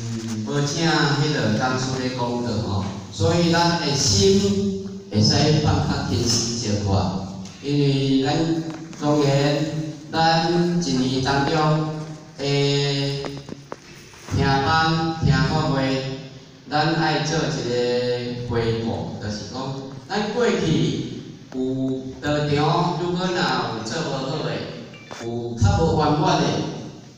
嗯，无请迄个当初咧讲的吼，所以咱的心会使放较轻松一寡，因为咱当然咱一年当中诶听班听课会，咱爱做一个回顾，就是讲咱过去有道场，如果若有做无好诶，有较无圆满诶，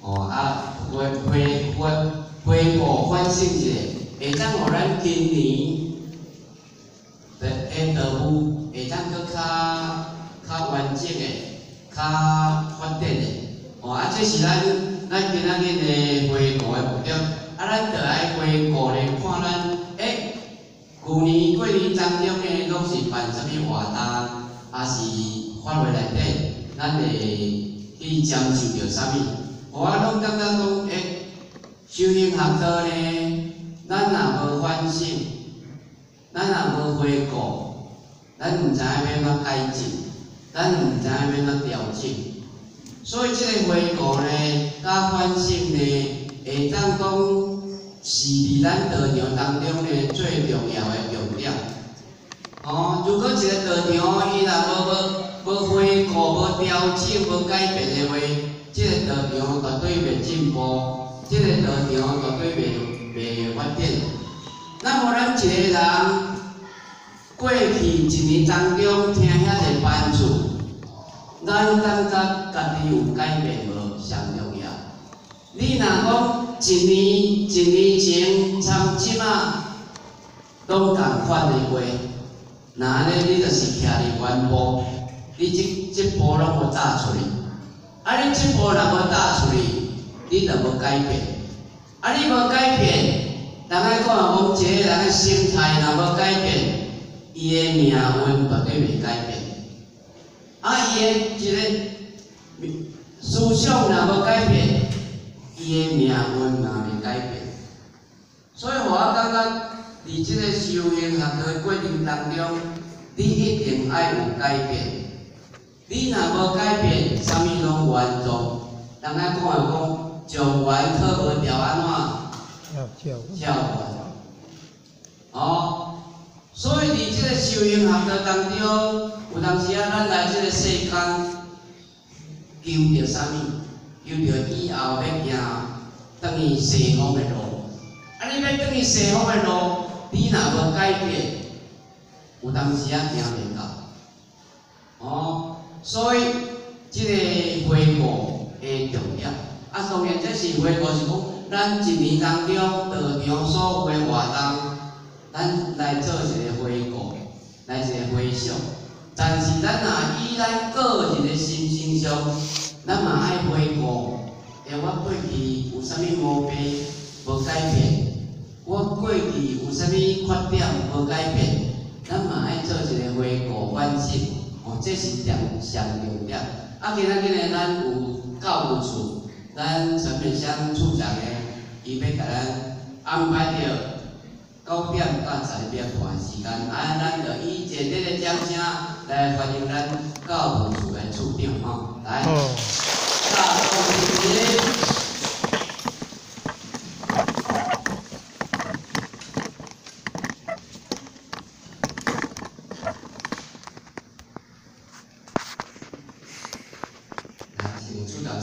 哦啊，回回回。回顾反省一下，会当互咱今年的诶道路会当搁较较完整诶、较发展诶。哦，啊，这是咱咱今仔日诶回顾诶目的。啊，咱着爱回顾咧，看咱诶，旧年过年当中诶，拢是办啥物活动，还是发回内底，咱会去接受着啥物？我拢感觉讲诶。修行学道呢，咱若无反省，咱若无回顾，咱毋知影要怎改进，咱毋知影要怎调整。所以即个回顾呢，甲反省呢，会当讲是伫咱道场当中呢最重要的重点。哦，如果一个道场伊若无无无回顾、无调整、无改变的话，即个道场绝对袂进步。即个道袂发展。那么咱一个人过去一年当中听遐个班主，咱感觉家己有改变无上重要。你若讲一年一年前参即马拢共款的话，那安尼你就是徛伫原步，你即即步拢无踏出去。啊，你即步若无踏出去。你著无改变，啊！你无改变，人爱看讲一个人个心态若无改变，伊个命运绝对袂改变。啊！伊个一个思想若无改变，伊个命运嘛袂改变。所以我感觉，伫即个修行学的过程当中，你一定爱有改变。你若无改变，啥物拢完作，人爱看讲。上完课无调安怎？教完。哦，所以伫即个修行学道当中，有当时啊，咱来即个世间，求着啥物？求着以后要行等于西方的路。啊，你要等于西方的路，你若无改变，有当时啊行袂到。哦，所以即个回顾的重要。啊，当然，这是回顾是讲，咱一年当中道场所有诶活动，咱来做一个回顾，来一个回想。但是咱若以咱个人诶心情上，咱嘛爱回顾，诶，我过去有啥物毛病无改变，我过去有啥物缺点无改变，咱嘛爱做一个回顾反省。哦，这是上上重点。啊，今仔日呢，咱有教务处。咱陈美香处长呢，伊要甲咱安排着九点到十二点半时间，啊，咱就以热烈的掌声来欢迎咱教务处的处长吼，来，大众迎接。